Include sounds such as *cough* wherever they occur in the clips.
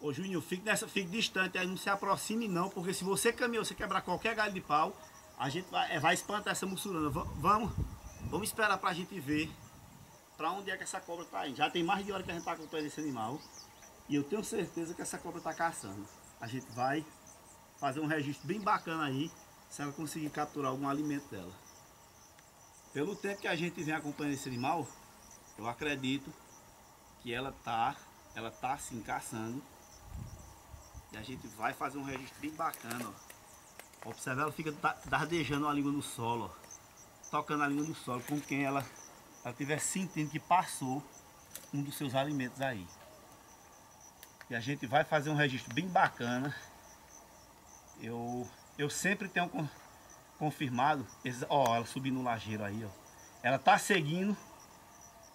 Ô Juninho, fique, nessa, fique distante aí, não se aproxime não, porque se você caminhar, você quebrar qualquer galho de pau, a gente vai, é, vai espantar essa mussurana. V vamos, vamos esperar pra gente ver pra onde é que essa cobra tá indo. Já tem mais de hora que a gente tá acompanhando esse animal. E eu tenho certeza que essa cobra tá caçando. A gente vai fazer um registro bem bacana aí, se ela conseguir capturar algum alimento dela. Pelo tempo que a gente vem acompanhando esse animal, eu acredito que ela tá, ela tá assim caçando e a gente vai fazer um registro bem bacana, ó. Observa, ela fica dardejando a língua no solo, ó. Tocando a língua no solo, com quem ela estiver sentindo que passou um dos seus alimentos aí. E a gente vai fazer um registro bem bacana. Eu, eu sempre tenho confirmado, ó, ela subindo no lajeiro aí, ó. Ela tá seguindo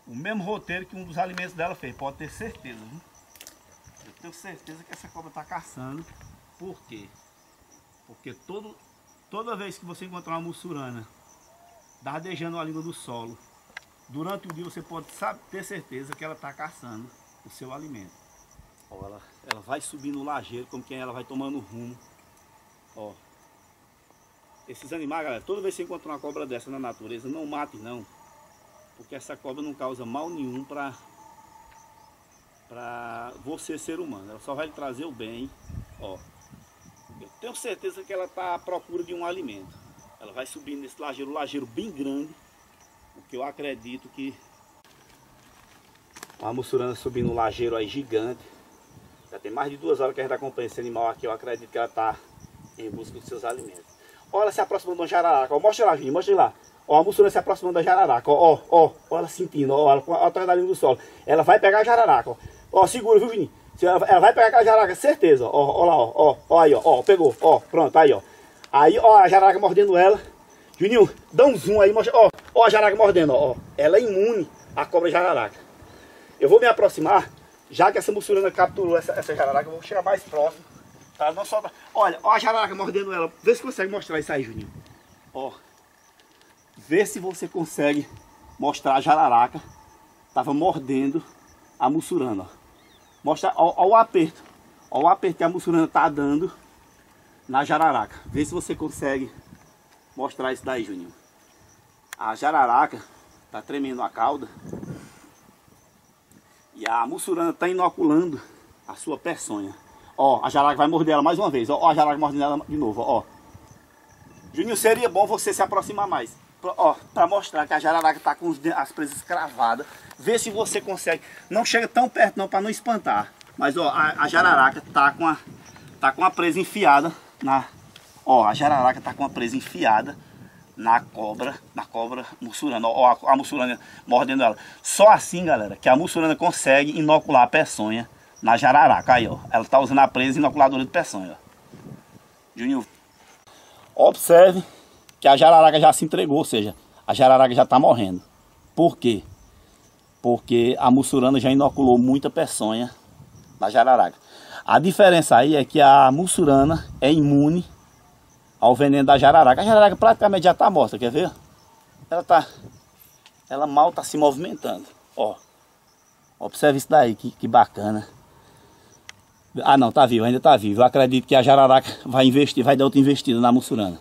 o mesmo roteiro que um dos alimentos dela fez, pode ter certeza, viu? Tenho certeza que essa cobra está caçando. Por quê? Porque todo, toda vez que você encontrar uma mussurana dardejando a língua do solo, durante o dia você pode sabe, ter certeza que ela está caçando o seu alimento. Ó, ela, ela vai subir no lajeiro, como quem ela vai tomando rumo. Ó. Esses animais, galera, toda vez que você encontrar uma cobra dessa na natureza, não mate não. Porque essa cobra não causa mal nenhum para para você ser humano. Ela só vai lhe trazer o bem. Ó, eu tenho certeza que ela está à procura de um alimento. Ela vai subindo nesse lajeiro, um lajeiro bem grande. O que eu acredito que uma mussurana subindo um lajeiro aí gigante. Já tem mais de duas horas que a gente acompanha esse animal aqui. Eu acredito que ela está em busca dos seus alimentos. Olha se aproximando uma jararaca. Ó, mostra lá, Vinho, mostra lá. Ó, a mussurana se aproximando da jararaca. Ó, ó, ó, ela sentindo, ó, ela com a da língua do solo. Ela vai pegar a jararaca, ó. Ó, segura, viu, Vininho? Ela vai pegar aquela jararaca, certeza. Ó, ó lá, ó, ó, ó aí, ó, ó, pegou, ó, pronto, aí, ó. Aí, ó, a jararaca mordendo ela. Juninho, dá um zoom aí, mostra, ó, ó a jararaca mordendo, ó. Ela é imune à cobra jararaca. Eu vou me aproximar, já que essa mussurana capturou essa, essa jararaca, eu vou chegar mais próximo. Tá? Não solta. Olha, ó a jararaca mordendo ela. Vê se consegue mostrar isso aí, Juninho. Ó. Vê se você consegue mostrar a jararaca. Tava mordendo a mussurana, ó. Mostra ó, ó, o aperto. Ó o aperto que a mussurana tá dando na jararaca. Vê se você consegue mostrar isso daí, Juninho. A jararaca tá tremendo a cauda. E a mussurana tá inoculando a sua peçonha. Ó, a jararaca vai morder ela mais uma vez. Ó, a jararaca mordendo ela de novo, ó. Juninho, seria bom você se aproximar mais ó, para mostrar que a jararaca está com as presas cravadas. Vê se você consegue. Não chega tão perto não para não espantar. Mas ó, a, a, jararaca tá com a tá com a presa enfiada na ó, a jararaca tá com a presa enfiada na cobra, na cobra mussurana, ó, a, a mussurana mordendo ela. Só assim, galera, que a mussurana consegue inocular a peçonha na jararaca. Aí, ó, ela tá usando a presa inoculadora de peçonha, ó. Juninho, observe que a jararaca já se entregou, ou seja, a jararaca já está morrendo. Por quê? Porque a mussurana já inoculou muita peçonha na jararaca. A diferença aí é que a mussurana é imune ao veneno da jararaca. A jararaca praticamente já está morta, quer ver? Ela tá, ela mal está se movimentando. Ó, observe isso daí, que, que bacana. Ah não, tá vivo, ainda tá vivo. Eu acredito que a jararaca vai investir, vai dar outra investida na mussurana.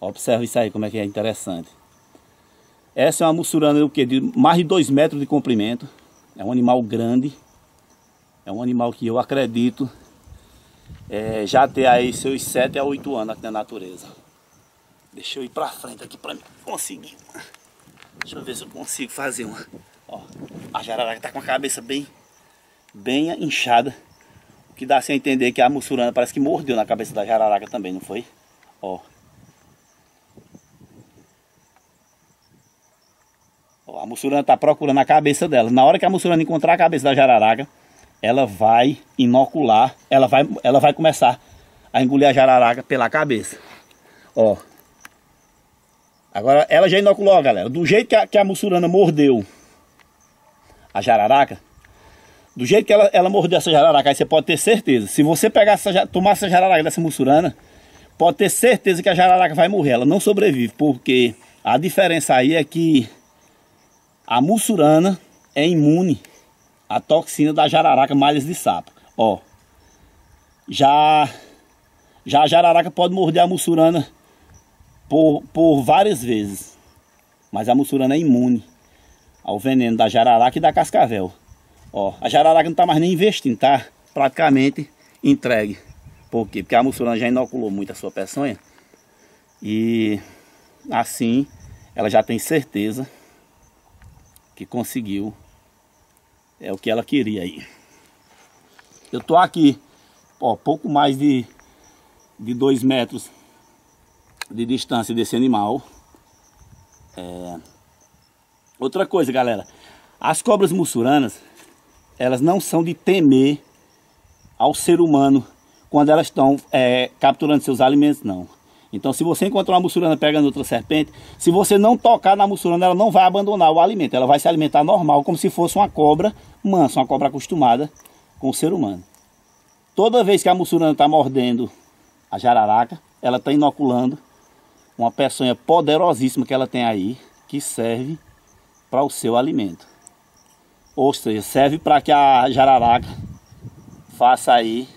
Observe isso aí, como é que é interessante. Essa é uma mussurana o quê? de mais de 2 metros de comprimento. É um animal grande. É um animal que eu acredito é, já ter aí seus 7 a 8 anos aqui na natureza. Deixa eu ir pra frente aqui pra conseguir. Deixa eu ver se eu consigo fazer uma. Ó, a jararaca tá com a cabeça bem, bem inchada. O que dá assim a entender que a mussurana parece que mordeu na cabeça da jararaca também, não foi? Ó, a mussurana está procurando a cabeça dela. Na hora que a mussurana encontrar a cabeça da jararaca, ela vai inocular, ela vai, ela vai começar a engolir a jararaca pela cabeça. Ó. Agora ela já inoculou, galera. Do jeito que a, que a mussurana mordeu a jararaca, do jeito que ela, ela mordeu essa jararaca, aí você pode ter certeza. Se você pegar essa, tomar essa jararaca dessa mussurana, pode ter certeza que a jararaca vai morrer. Ela não sobrevive, porque a diferença aí é que a mussurana é imune à toxina da jararaca malhas de sapo. Ó, Já, já a jararaca pode morder a mussurana por, por várias vezes. Mas a mussurana é imune ao veneno da jararaca e da cascavel. Ó, a jararaca não está mais nem investindo, tá praticamente entregue. Por quê? Porque a mussurana já inoculou muito a sua peçonha. E assim ela já tem certeza que conseguiu é o que ela queria aí. Eu tô aqui, ó, pouco mais de, de dois metros de distância desse animal. É... Outra coisa, galera. As cobras mussuranas, elas não são de temer ao ser humano quando elas estão é, capturando seus alimentos, não. Então, se você encontrar uma mussurana pegando outra serpente, se você não tocar na mussurana, ela não vai abandonar o alimento. Ela vai se alimentar normal, como se fosse uma cobra mansa, uma cobra acostumada com o ser humano. Toda vez que a mussurana está mordendo a jararaca, ela está inoculando uma peçonha poderosíssima que ela tem aí, que serve para o seu alimento. Ou seja, serve para que a jararaca faça aí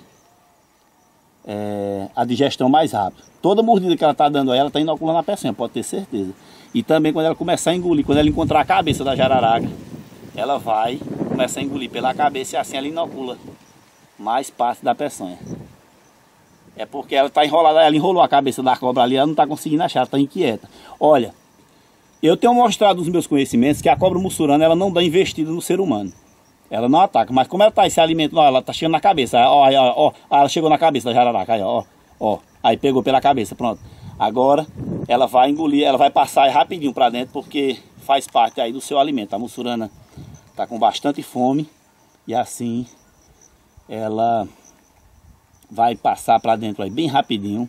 é, a digestão mais rápido. Toda mordida que ela está dando aí, ela está inoculando a peçonha, pode ter certeza. E também quando ela começar a engolir, quando ela encontrar a cabeça da jararaca, ela vai começar a engolir pela cabeça e assim ela inocula mais parte da peçonha. É porque ela está enrolada, ela enrolou a cabeça da cobra ali, ela não está conseguindo achar, está inquieta. Olha, eu tenho mostrado os meus conhecimentos que a cobra mussurana ela não dá investida no ser humano. Ela não ataca, mas como ela está esse alimento, ó, ela está chegando na cabeça, ó, ó, ó, ela chegou na cabeça da jararaca, ó, ó, aí pegou pela cabeça, pronto. Agora ela vai engolir, ela vai passar rapidinho para dentro porque faz parte aí do seu alimento. A mussurana está com bastante fome e assim ela vai passar para dentro aí bem rapidinho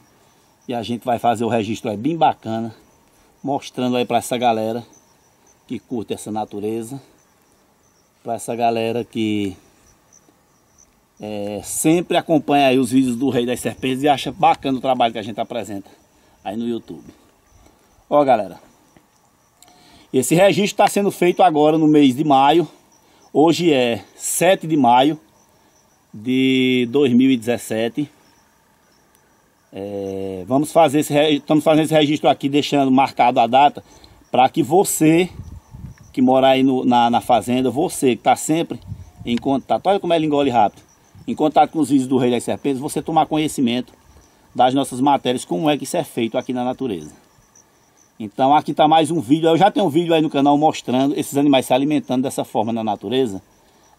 e a gente vai fazer o registro aí bem bacana, mostrando aí para essa galera que curte essa natureza, para essa galera que é, sempre acompanha aí os vídeos do Rei das Serpentes e acha bacana o trabalho que a gente apresenta aí no YouTube. Ó galera, esse registro está sendo feito agora no mês de maio, hoje é 7 de maio de 2017. É, vamos fazer esse, estamos fazendo esse registro aqui, deixando marcado a data, para que você que mora aí no, na, na fazenda, você que está sempre em contato, olha como ele engole rápido, em contato com os vídeos do Rei das Serpentes, você tomar conhecimento das nossas matérias, como é que isso é feito aqui na natureza. Então aqui está mais um vídeo, eu já tenho um vídeo aí no canal mostrando esses animais se alimentando dessa forma na natureza,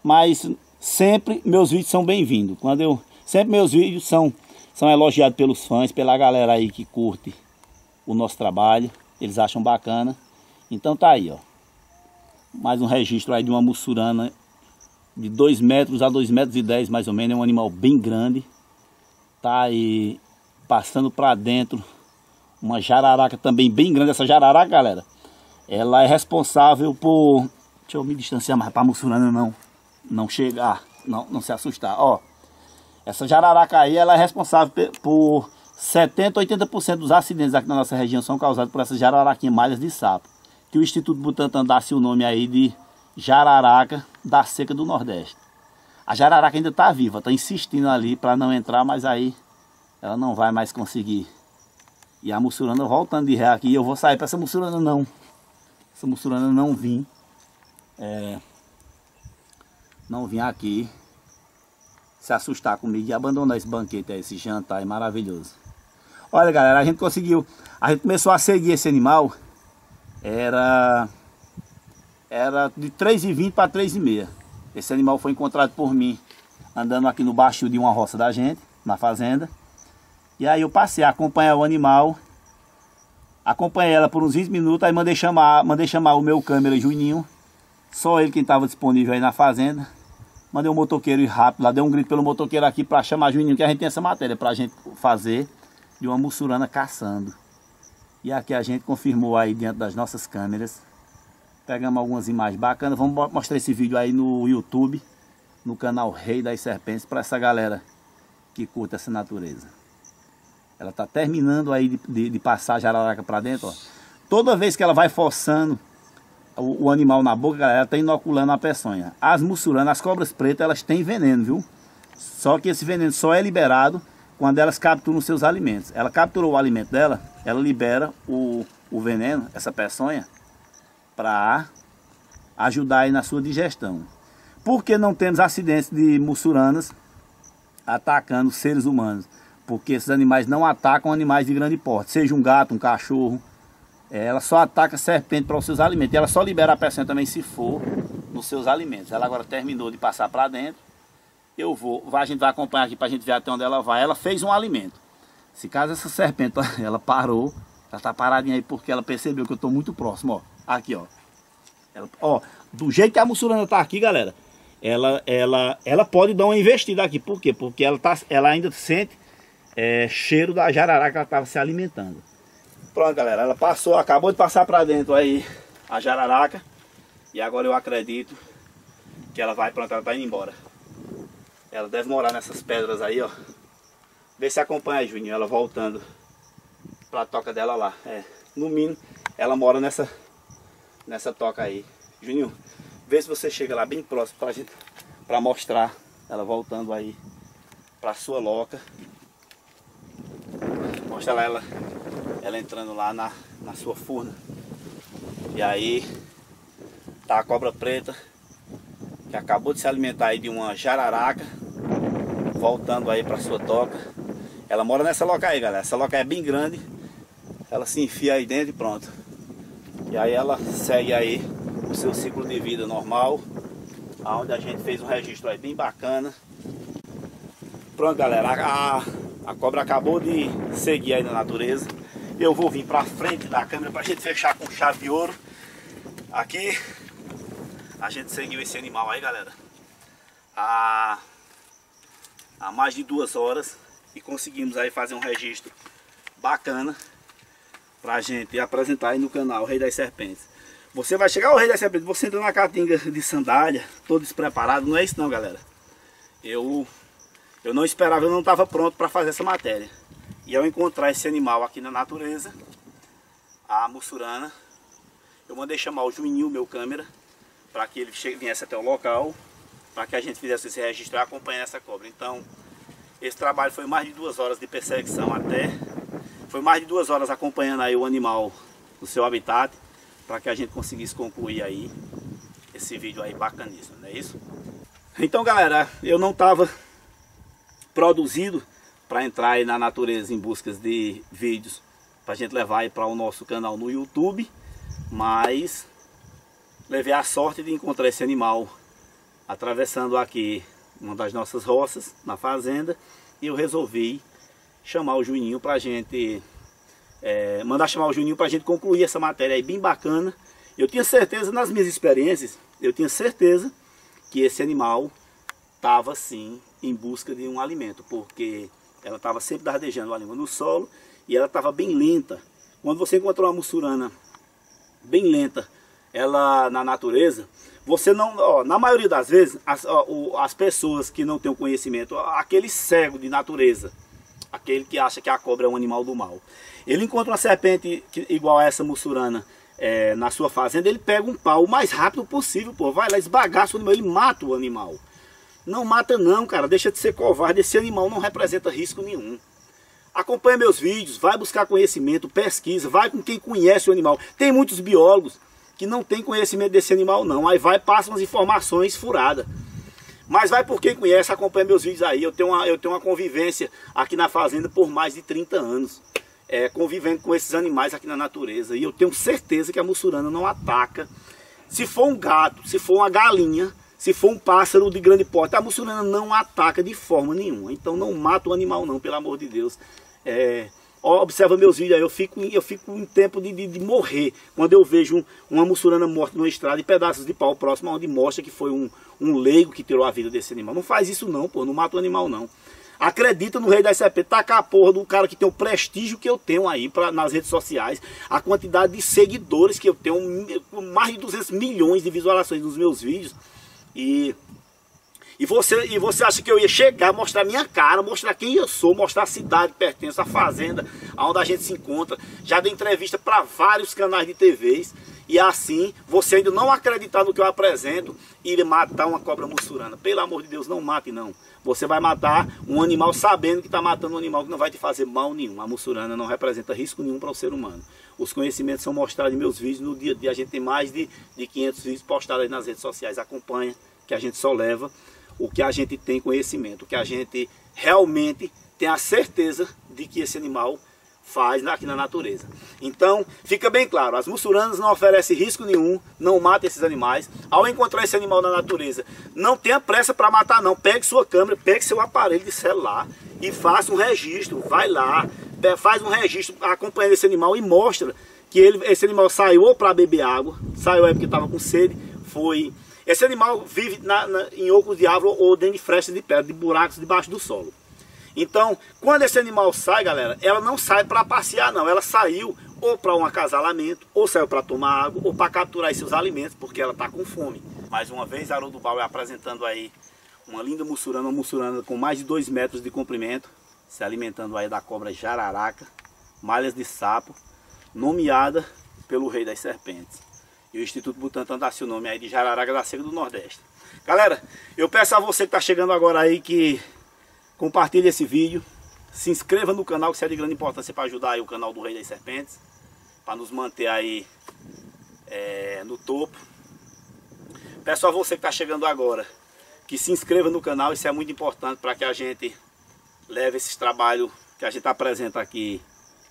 mas sempre meus vídeos são bem-vindos. Quando eu sempre meus vídeos são são elogiados pelos fãs, pela galera aí que curte o nosso trabalho, eles acham bacana. Então tá aí, ó. Mais um registro aí de uma mussurana de 2 metros a 2 metros e 10 mais ou menos, é um animal bem grande. Tá aí passando para dentro uma jararaca também bem grande. Essa jararaca, galera, ela é responsável por... Deixa eu me distanciar mais para mussurana não não chegar, não, não se assustar. Ó, essa jararaca aí, ela é responsável por 70, 80% dos acidentes aqui na nossa região são causados por essas jararaquinhas malhas de sapo. Que o Instituto Butantan dá-se o nome aí de jararaca da seca do Nordeste. A jararaca ainda está viva, está insistindo ali para não entrar, mas aí ela não vai mais conseguir. E a mussurana voltando de ré aqui, eu vou sair para essa mussurana não. Essa mussurana não vim. É, não vir aqui se assustar comigo e abandonar esse banquete, esse jantar é maravilhoso. Olha galera, a gente conseguiu, a gente começou a seguir esse animal, era, era de 3,20 para 3,5. Esse animal foi encontrado por mim, andando aqui no baixo de uma roça da gente, na fazenda. E aí eu passei a acompanhar o animal, acompanhei ela por uns 20 minutos, aí mandei chamar, mandei chamar o meu câmera Juninho, só ele quem estava disponível aí na fazenda. Mandei um motoqueiro ir rápido lá, dei um grito pelo motoqueiro aqui para chamar Juninho, que a gente tem essa matéria para a gente fazer de uma mussurana caçando. E aqui a gente confirmou aí dentro das nossas câmeras. Pegamos algumas imagens bacanas. Vamos mostrar esse vídeo aí no YouTube, no canal Rei das Serpentes, para essa galera que curta essa natureza. Ela está terminando aí de, de, de passar a jararaca para dentro. Ó. Toda vez que ela vai forçando o, o, animal na boca, galera, tá inoculando a peçonha. As mussuranas, as cobras pretas, elas têm veneno, viu? Só que esse veneno só é liberado quando elas capturam seus alimentos. Ela capturou o alimento dela, ela libera o, o veneno, essa peçonha, para ajudar aí na sua digestão. Por que não temos acidentes de mussuranas atacando seres humanos? Porque esses animais não atacam animais de grande porte, seja um gato, um cachorro. Ela só ataca serpente para os seus alimentos. E ela só libera a peçonha também se for nos seus alimentos. Ela agora terminou de passar para dentro. Eu vou, a gente vai acompanhar aqui para a gente ver até onde ela vai. Ela fez um alimento. Se caso essa serpente, *laughs* ela parou, ela está paradinha aí porque ela percebeu que eu estou muito próximo, ó. Aqui, ó. Ela, ó, do jeito que a mussurana está aqui, galera, ela, ela, ela pode dar uma investida aqui. Por quê? Porque ela, tá, ela ainda sente é, cheiro da jararaca que ela estava se alimentando. Pronto, galera, ela passou, acabou de passar para dentro aí a jararaca. E agora eu acredito que ela vai, pronto, ela tá indo embora. Ela deve morar nessas pedras aí, ó. Vê se acompanha Juninho, ela voltando pra toca dela lá. É, no mínimo, ela mora nessa, nessa toca aí. Juninho, vê se você chega lá bem próximo pra gente, pra mostrar ela voltando aí pra sua loca. Mostra ela, ela, entrando lá na, na sua furna. E aí, tá a cobra preta, que acabou de se alimentar aí de uma jararaca voltando aí para sua toca. Ela mora nessa loca aí, galera. Essa loca é bem grande. Ela se enfia aí dentro e pronto. E aí ela segue aí o seu ciclo de vida normal. Onde a gente fez um registro aí bem bacana. Pronto, galera. A, a cobra acabou de seguir aí na natureza. Eu vou vir para frente da câmera para a gente fechar com chave de ouro. Aqui a gente seguiu esse animal aí, galera. A há mais de duas horas e conseguimos aí fazer um registro bacana pra gente apresentar aí no canal Rei das Serpentes. Você vai chegar ao Rei das Serpentes, você entra na caatinga de sandália, todo despreparado, não é isso não, galera. Eu, eu não esperava, eu não estava pronto para fazer essa matéria. E ao encontrar esse animal aqui na natureza, a mussurana, eu mandei chamar o Juninho, meu câmera, para que ele viesse até o local para que a gente fizesse esse registro e acompanhar essa cobra. Então, esse trabalho foi mais de duas horas de perseguição até. Foi mais de duas horas acompanhando aí o animal no seu habitat, para que a gente conseguisse concluir aí esse vídeo aí bacaníssimo, não é isso? Então, galera, eu não estava produzido para entrar aí na natureza em busca de vídeos para a gente levar aí para o nosso canal no YouTube, mas levei a sorte de encontrar esse animal atravessando aqui uma das nossas roças na fazenda e eu resolvi chamar o Juninho para a gente é, mandar chamar o Juninho para a gente concluir essa matéria aí bem bacana. Eu tinha certeza nas minhas experiências eu tinha certeza que esse animal estava sim em busca de um alimento porque ela estava sempre dardejando a língua no solo e ela estava bem lenta. Quando você encontrou uma mussurana bem lenta ela na natureza você não, ó, na maioria das vezes, as, ó, as pessoas que não têm o conhecimento, aquele cego de natureza, aquele que acha que a cobra é um animal do mal, ele encontra uma serpente que, igual a essa mussurana é, na sua fazenda, ele pega um pau o mais rápido possível, pô, vai lá, esbagaça o animal, ele mata o animal. Não mata não, cara, deixa de ser covarde, esse animal não representa risco nenhum. Acompanha meus vídeos, vai buscar conhecimento, pesquisa, vai com quem conhece o animal. Tem muitos biólogos que não tem conhecimento desse animal não. Aí vai, passa umas informações furadas. Mas vai por quem conhece, acompanha meus vídeos aí. Eu tenho uma, eu tenho uma convivência aqui na fazenda por mais de 30 anos. É, convivendo com esses animais aqui na natureza. E eu tenho certeza que a mussurana não ataca. Se for um gato, se for uma galinha, se for um pássaro de grande porte, a mussurana não ataca de forma nenhuma. Então não mata o animal não, pelo amor de Deus. É, observa meus vídeos aí, eu fico, eu fico em tempo de, de, de morrer quando eu vejo um, uma mussurana morta numa estrada e pedaços de pau próximo onde mostra que foi um, um leigo que tirou a vida desse animal. Não faz isso não, pô, não mata o animal não. Acredita no rei das serpentes, tacar a porra do cara que tem o prestígio que eu tenho aí pra, nas redes sociais, a quantidade de seguidores que eu tenho, mais de 200 milhões de visualizações nos meus vídeos. E E você, e você acha que eu ia chegar, mostrar minha cara, mostrar quem eu sou, mostrar a cidade pertence, a fazenda, onde a gente se encontra. Já dei entrevista para vários canais de TVs. E assim, você ainda não acreditar no que eu apresento e matar uma cobra mussurana. Pelo amor de Deus, não mate não. Você vai matar um animal sabendo que está matando um animal que não vai te fazer mal nenhum. A mussurana não representa risco nenhum para o ser humano. Os conhecimentos são mostrados em meus vídeos. No dia a dia a gente tem mais de, de 500 vídeos postados nas redes sociais. Acompanha, que a gente só leva o que a gente tem conhecimento, o que a gente realmente tem a certeza de que esse animal faz aqui na natureza. Então, fica bem claro, as mussuranas não oferecem risco nenhum, não matam esses animais. Ao encontrar esse animal na natureza, não tenha pressa para matar não. Pegue sua câmera, pegue seu aparelho de celular e faça um registro. Vai lá, faz um registro acompanhando esse animal e mostra que ele, esse animal saiu ou para beber água, saiu aí porque estava com sede, foi... Esse animal vive na, na, em ocos de árvore ou dentro de frestas de pedra, de buracos debaixo do solo. Então, quando esse animal sai, galera, ela não sai para passear, não. Ela saiu ou para um acasalamento, ou saiu para tomar água, ou para capturar seus alimentos, porque ela está com fome. Mais uma vez, Haroldo Bauer apresentando aí uma linda mussurana, uma mussurana com mais de 2 metros de comprimento, se alimentando aí da cobra jararaca, malhas de sapo, nomeada pelo rei das serpentes. E o Instituto Butantan dá seu nome aí de jararaca da seca do Nordeste. Galera, eu peço a você que está chegando agora aí que Compartilhe esse vídeo. Se inscreva no canal, que isso é de grande importância para ajudar o canal do Rei das Serpentes. Para nos manter aí é, no topo. Peço a você que está chegando agora que se inscreva no canal. Isso é muito importante para que a gente leve esse trabalho que a gente apresenta aqui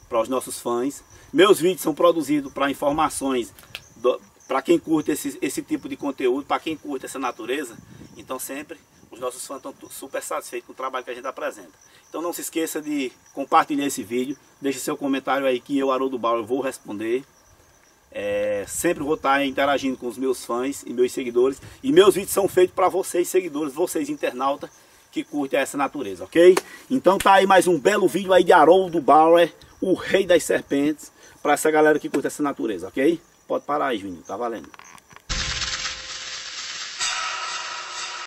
para os nossos fãs. Meus vídeos são produzidos para informações, para quem curte esse, esse tipo de conteúdo, para quem curte essa natureza. Então sempre os nossos fãs estão super satisfeitos com o trabalho que a gente apresenta. Então não se esqueça de compartilhar esse vídeo. Deixe seu comentário aí que eu, Haroldo Bauer, vou responder. É, sempre vou estar interagindo com os meus fãs e meus seguidores. E meus vídeos são feitos para vocês, seguidores, vocês internautas que curtem essa natureza, ok? Então tá aí mais um belo vídeo aí de Haroldo Bauer, o rei das serpentes, para essa galera que curte essa natureza, ok? Pode parar aí, Juninho, tá valendo.